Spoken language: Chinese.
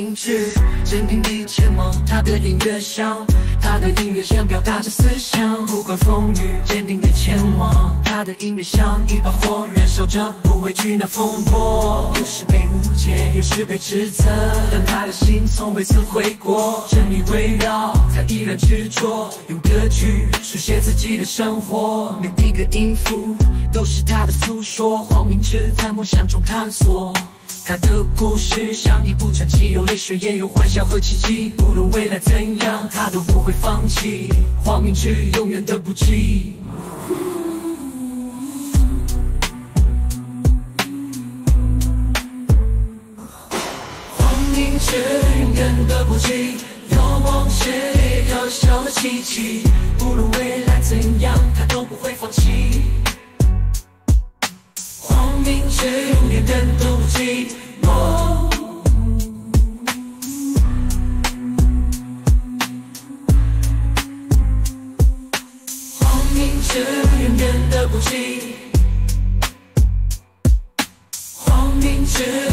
明志坚定地前往他的音乐响，他的音乐想表达着思想，不管风雨，坚定地前往他的音乐像一把火，燃烧着不畏惧那风波。有时被误解，有时被指责，但他的心从未曾悔过。真理围绕，他依然执着，用歌曲书写自己的生活，每一个音符都是他的诉说。黄明志在梦想中探索。他的故事像一部传奇，有泪水也有欢笑和奇迹。不论未来怎样，他都不会放弃。黄明志永远的不羁。黄明志永远的不羁，有梦是一个小的奇迹。不论未来怎样，他都不会放弃。黄明志永远的不羁。哦黄明志永远的不羁。黄明志。